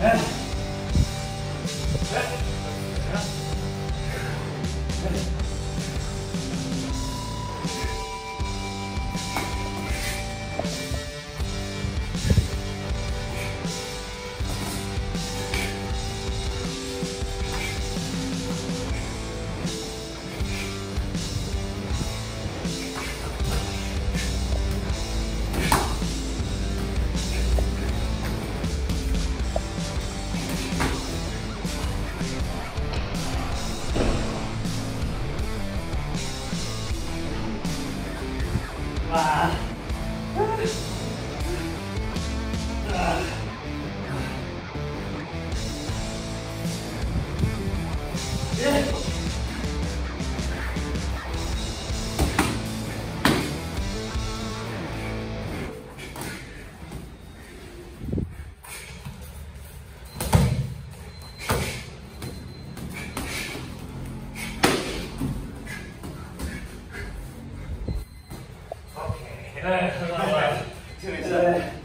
哎。Yeah. 很好，这里是。